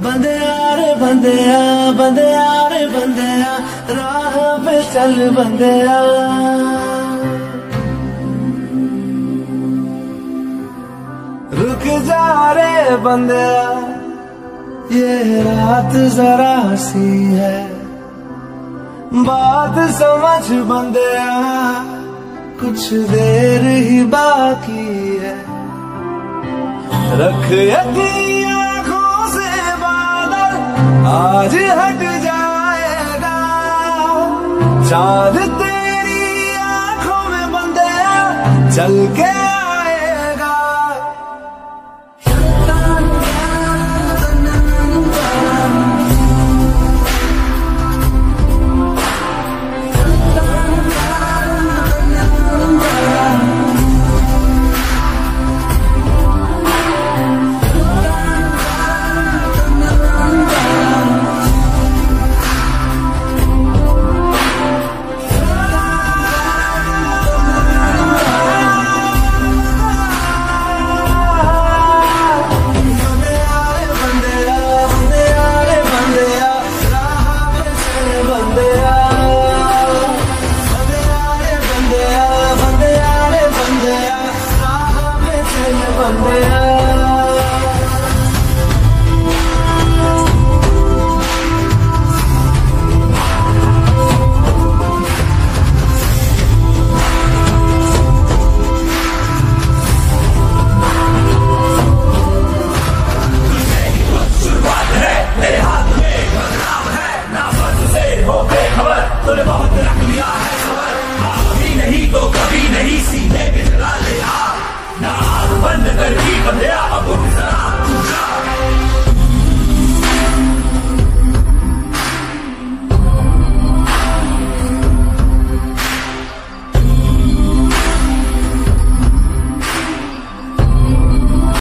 चल बंदे बंदे बंदे बंदे बंदे राह पे चल बंदे रुक जा रे बंदे ये रात जरा सी है। बात समझ बंदे कुछ देर ही बाकी है। रख यकीन आज हट जाएगा। चाँद तेरी आँखों में बंदे चल के Ande der Liebe, der aber unser Abend